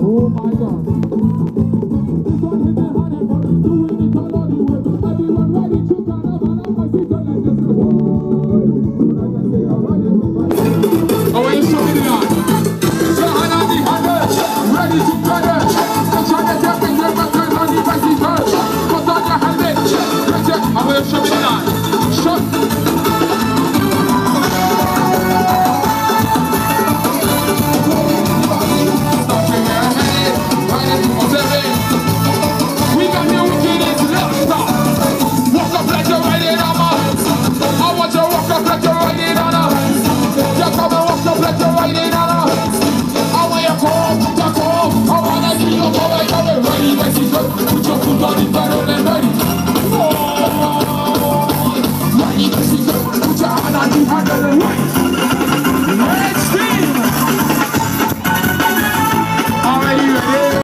Oh my God. just let your riding on her. Just come and walk, just let your riding on her. I want you call, come, come. I wanna see your come and come and ride put your foot on it.